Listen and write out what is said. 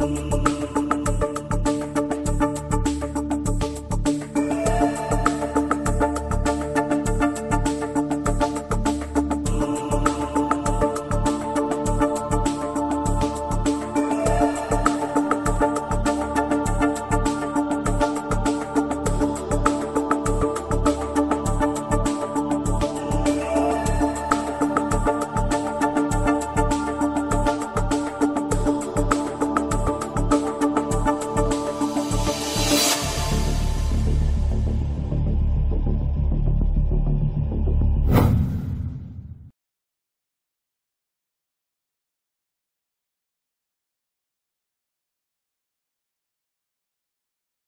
风。